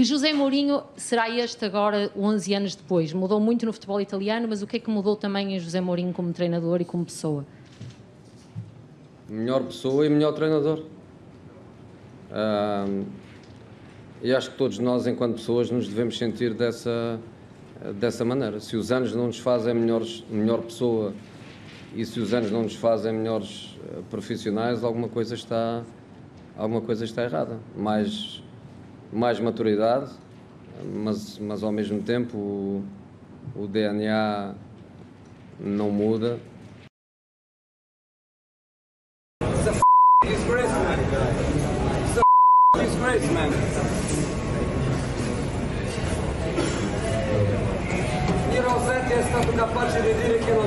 Que José Mourinho será este agora, 11 anos depois? Mudou muito no futebol italiano, mas o que é que mudou também em José Mourinho como treinador e como pessoa? Melhor pessoa e melhor treinador. E acho que todos nós, enquanto pessoas, nos devemos sentir dessa, dessa maneira. Se os anos não nos fazem melhores, melhor pessoa e se os anos não nos fazem melhores eh, profissionais, alguma coisa está, alguma coisa está errada. Mais, mais maturidade, mas, mas ao mesmo tempo o, o DNA não muda. disgrace, man. disgrace, man. Io Rossetti è stato capace di dire che non